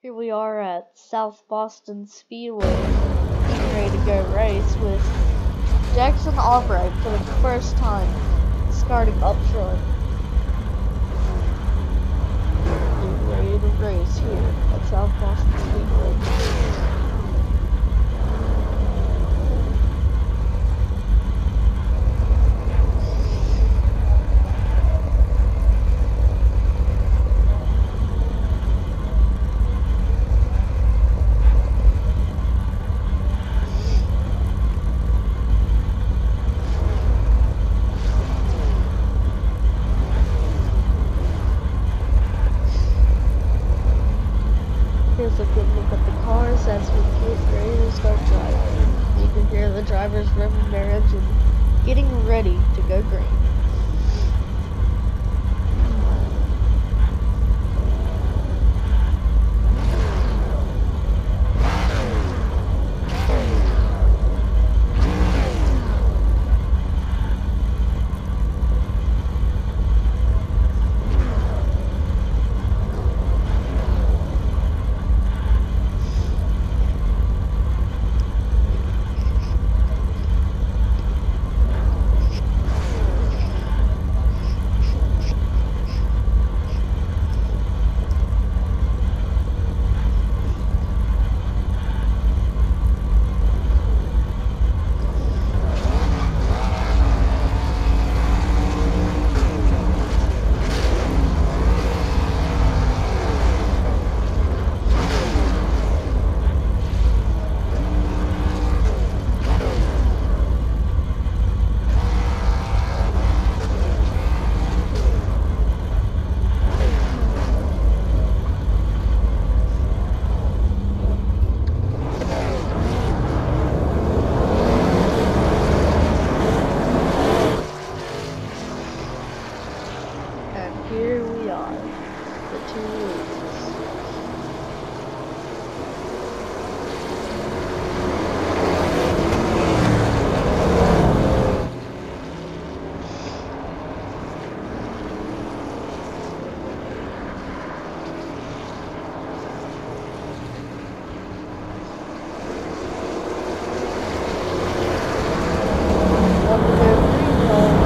Here we are at South Boston Speedway, getting ready to go race with Jackson Albright for the first time, starting up. Getting ready to race here at South Boston Speedway. The two leaders. One to go green though.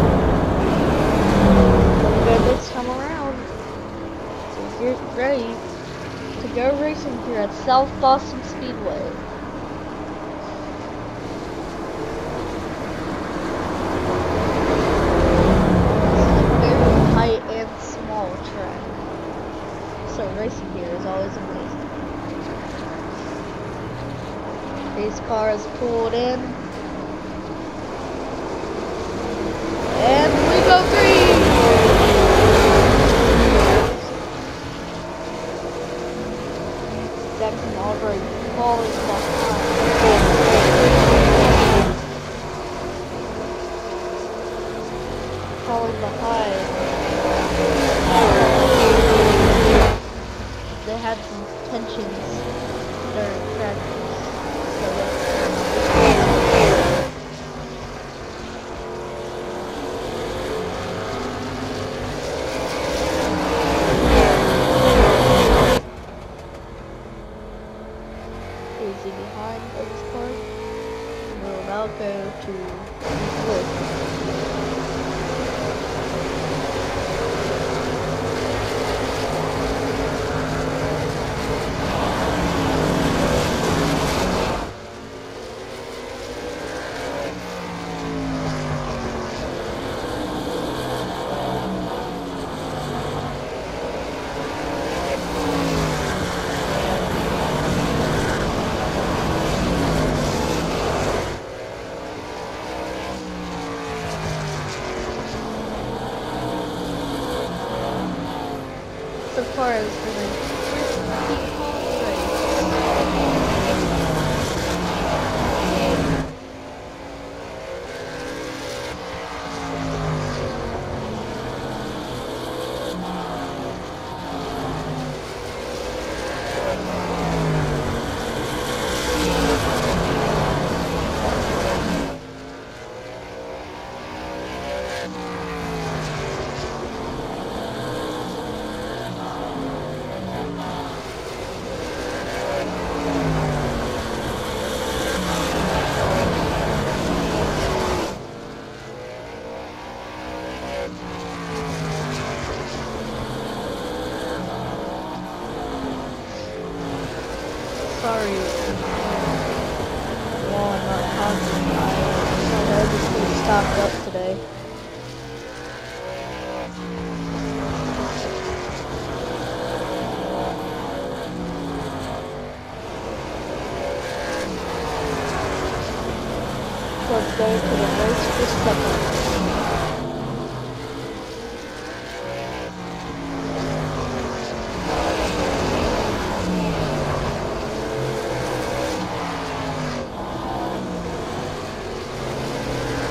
Good this time around. So get ready to go racing here at South Boston Speedway. Very tight and small track. So racing here is always amazing. These cars pulled in. And we go green! Jackson Albright falling behind. Falling behind. They had some tensions during practice. So they- easy behind this part. And we'll now go to wood. So far Let's go to the race for.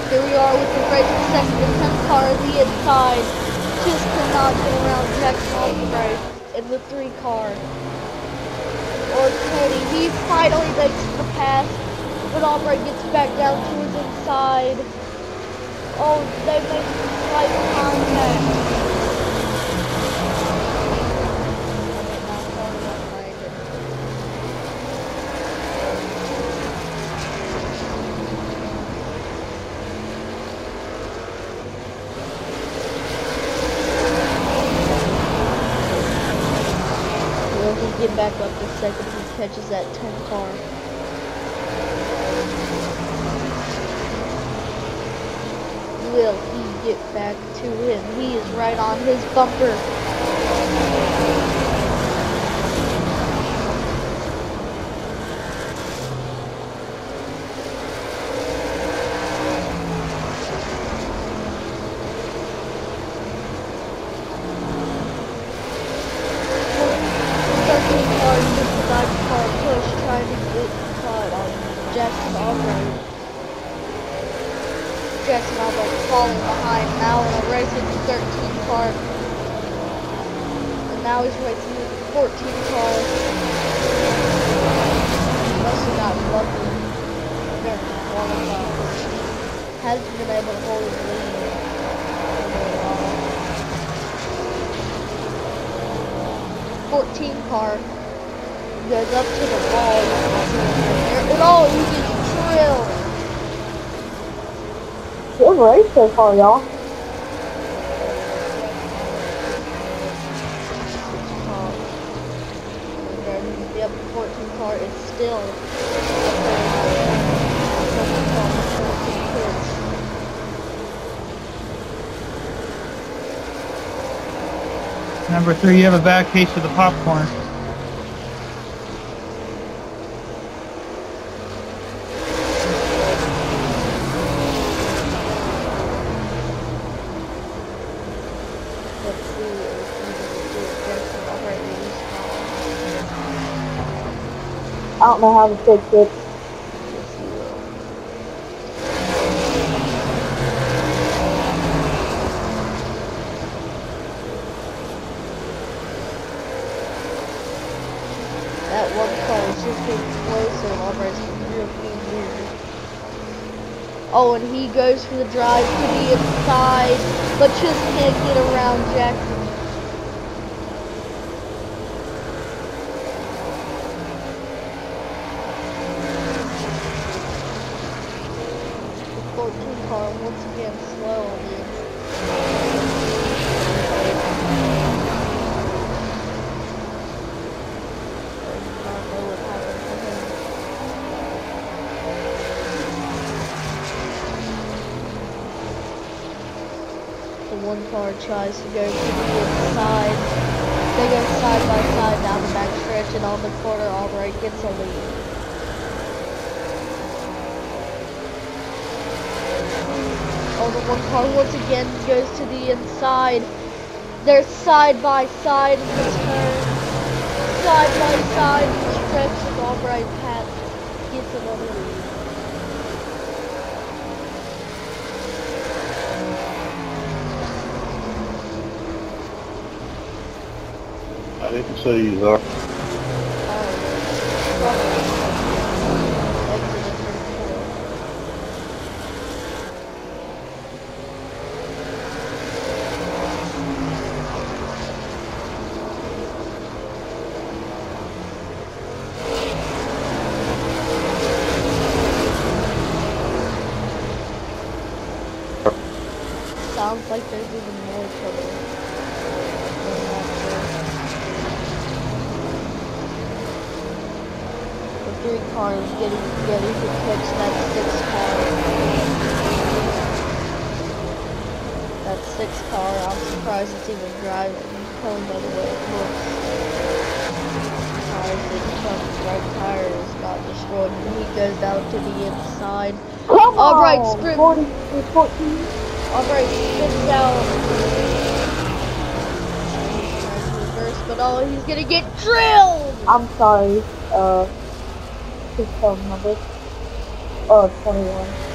Here we are with the second. The 10th car on the inside. Just could not get around Jackson in the three car. Or Cody. He finally makes the pass. But Albright gets back down to his inside. Oh, they make slight contact. Will he get back up the second he catches that 10 car? Will he get back to him? He is right on his bumper. Second car gets the back car push trying to get caught on Jackson Albright. Jackson Albright falling behind now in a race with the 13 car. Now he's racing 14 car. Must have got lucky during the qualifying. Hasn't been able to hold his lead. 14 car goes up to the wall. And oh, he gets drilled. Good race so far, y'all. Yep, 14 car is still. Number three, you have a bad case of the popcorn. Let's see if we can do it. Jackson already used I don't know how to fix it. One. Oh, and he goes for the drive to the inside, but just can't get around Jackson. The 14 car once again slow on the one car tries to go to the inside. They go side by side down the back stretch and on the corner Albright gets a lead. Oh, the one car once again goes to the inside. They're side by side in the turn. Side by side in the stretch and Albright Pat gets another lead. I didn't see you Sounds like there's even more trouble. Sure. three cars getting together to catch that six car. That six car, I'm surprised it's even driving. Telling by the way it looks. Surprised the truck's right tire is not destroyed when he goes out to the inside. Come All right, on! sprint. 40 to 14. Alright, spins out. Reverse, but oh, he's gonna get drilled! I'm sorry. Uh, his number. Oh, 21.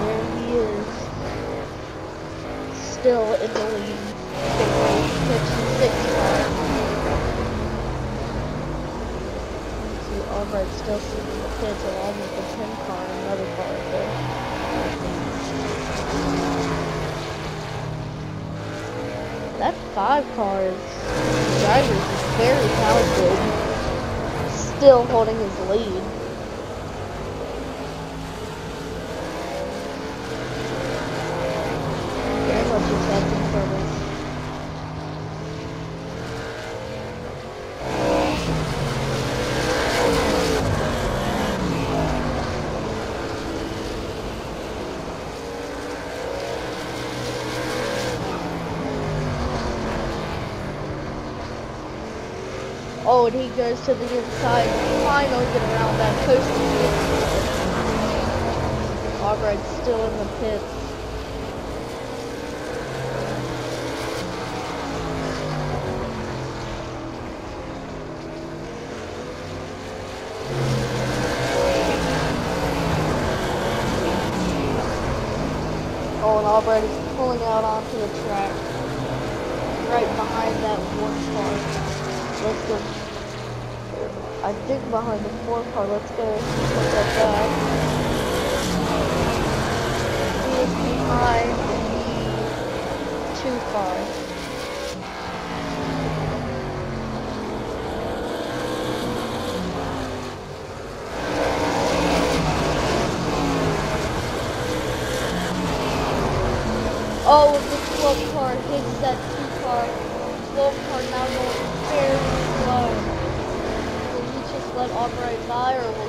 There he is. Still in the lead. See, still the pits along with the 10 car and another car there. That five cars driver is very talented. Still holding his lead. Oh, and he goes to the inside finally get around that coastal pit. Still in the pits. Oh, is pulling out onto the track. Right behind that one car. Let's go. I think behind the four car. Let's go look at that. He is behind the two car. Oh, and the 12 car hits that 2 car. 12 car now going very slow. Will he just let Albright by or will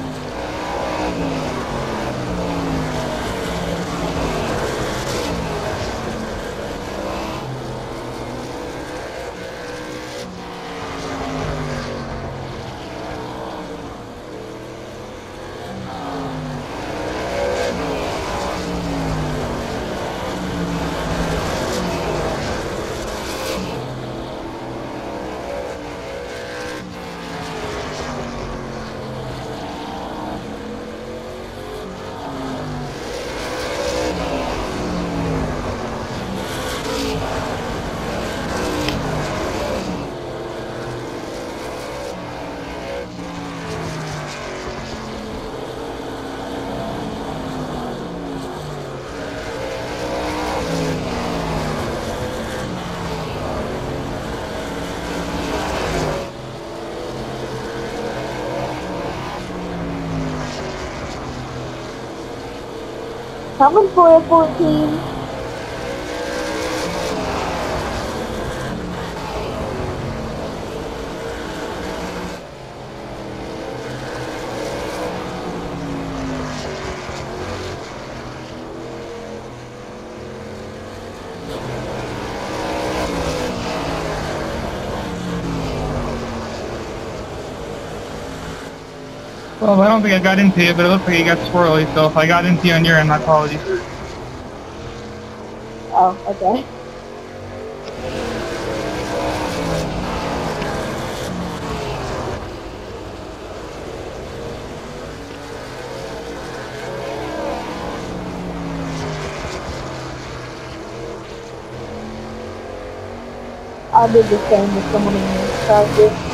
Coming for you, 14. Well, I don't think I got into you, but it looks like you got swirly, so if I got into you on your end, my apologies. Oh, okay. I did the same with someone in practice.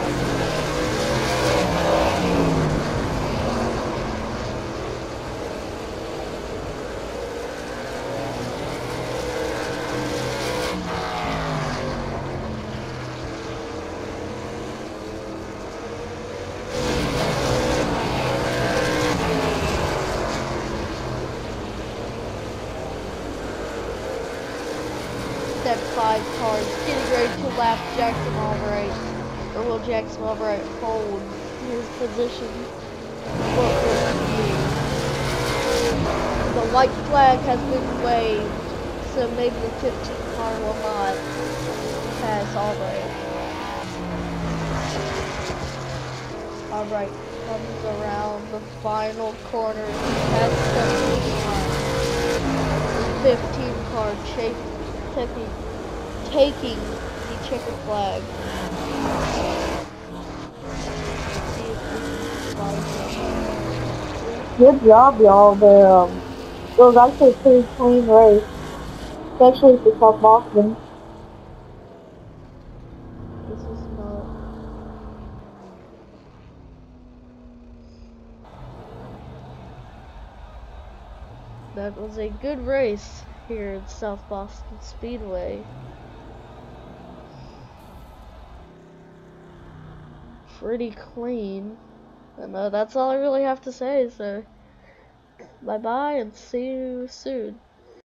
you Will Jackson Albright hold his position? The white flag has been waved, so maybe the 15 car will not pass Albright. Albright comes around the final corner past 17 car. The 15 car taking, taking the checkered flag. See if we can find Good job, y'all. Um, it was actually a pretty clean race, especially for South Boston. This is not. That was a good race here in South Boston Speedway. Pretty clean. And uh, that's all I really have to say, so bye bye and see you soon.